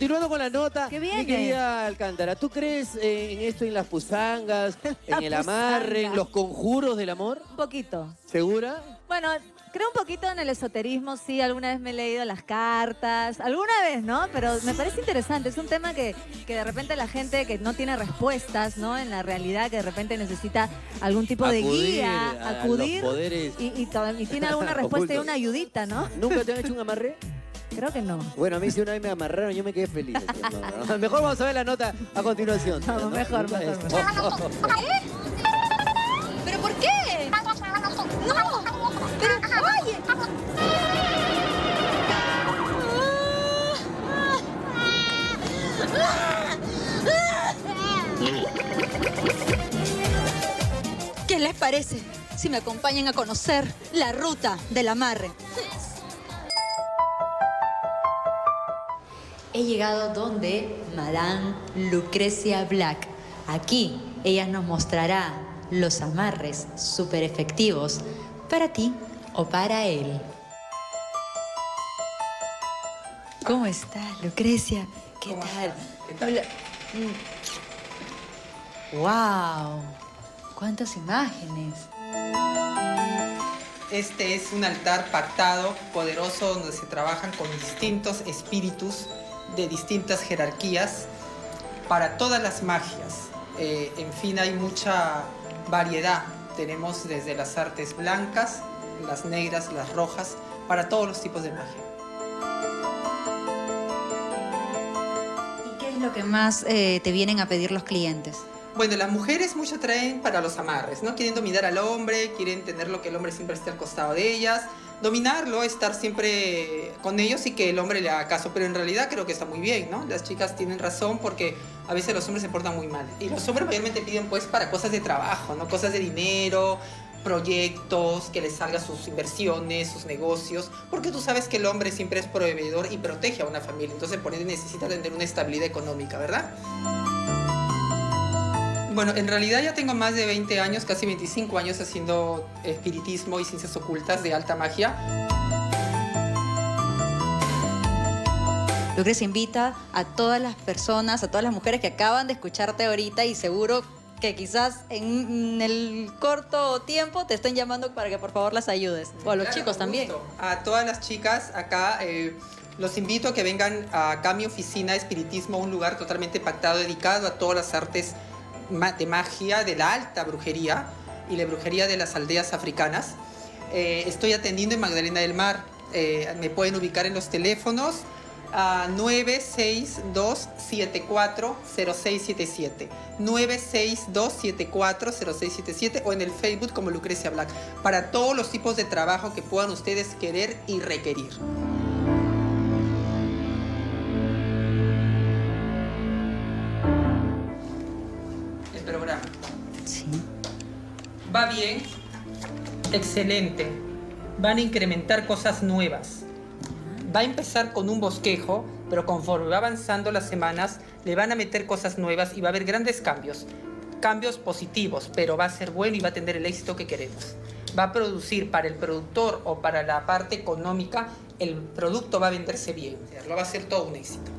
Continuando con la nota, Qué mi querida Alcántara, ¿tú crees eh, en esto, en las pusangas, La en el amarre, en los conjuros del amor? Un poquito. ¿Segura? Bueno, creo un poquito en el esoterismo, sí, alguna vez me he leído las cartas, alguna vez, ¿no? Pero me parece interesante, es un tema que, que de repente la gente que no tiene respuestas, ¿no? En la realidad, que de repente necesita algún tipo de Acudir guía, a- a los acudir poderes y, y y tiene alguna respuesta y una ayudita, ¿no? ¿Nunca te han hecho un amarre? Creo que no. Bueno, a mí si una vez me amarraron, yo me quedé feliz. Mejor vamos a ver la nota a continuación. Vamos, mejor, mejor. ¿Pero por qué? No, pero oye. ¿Qué les parece si me acompañan a conocer la ruta del amarre? He llegado donde Madame Lucrecia Black. Aquí ella nos mostrará los amarres súper efectivos para ti o para él. ¿Cómo estás, Lucrecia? ¿Qué tal? Hola. ¡Wow! ¡Cuántas imágenes! Este es un altar pactado, poderoso, donde se trabajan con distintos espíritus de distintas jerarquías para todas las magias. Eh, en fin, hay mucha variedad. Tenemos desde las artes blancas, las negras, las rojas, para todos los tipos de magia. ¿Y qué es lo que más eh, te vienen a pedir los clientes? Bueno, las mujeres mucho traen para los amarres, ¿no? Quieren dominar al hombre, quieren tener lo que el hombre siempre esté al costado de ellas, dominarlo, estar siempre con ellos y que el hombre le haga caso. Pero en realidad creo que está muy bien, ¿no? Las chicas tienen razón porque a veces los hombres se portan muy mal. Y los hombres mayormente piden pues para cosas de trabajo, ¿no? Cosas de dinero, proyectos, que les salga sus inversiones, sus negocios, porque tú sabes que el hombre siempre es proveedor y protege a una familia, entonces por ende necesita tener una estabilidad económica, ¿verdad? Bueno, en realidad ya tengo más de 20 años, casi 25 años haciendo espiritismo y ciencias ocultas de alta magia. Lucrecia invita a todas las personas, a todas las mujeres que acaban de escucharte ahorita y seguro que quizás en el corto tiempo te estén llamando para que por favor las ayudes. O a los Claro, chicos también. A todas las chicas acá eh, los invito a que vengan acá a mi oficina de espiritismo, un lugar totalmente pactado dedicado a todas las artes de magia, de la alta brujería y la brujería de las aldeas africanas. Eh, estoy atendiendo en Magdalena del Mar. Eh, me pueden ubicar en los teléfonos a 962-740677. 962-740677 o en el Facebook como Lucrecia Black. Para todos los tipos de trabajo que puedan ustedes querer y requerir. Va bien, excelente. Van a incrementar cosas nuevas. Va a empezar con un bosquejo, pero conforme va avanzando las semanas, le van a meter cosas nuevas y va a haber grandes cambios. Cambios positivos, pero va a ser bueno y va a tener el éxito que queremos. Va a producir para el productor o para la parte económica, el producto va a venderse bien. Lo va a ser todo un éxito.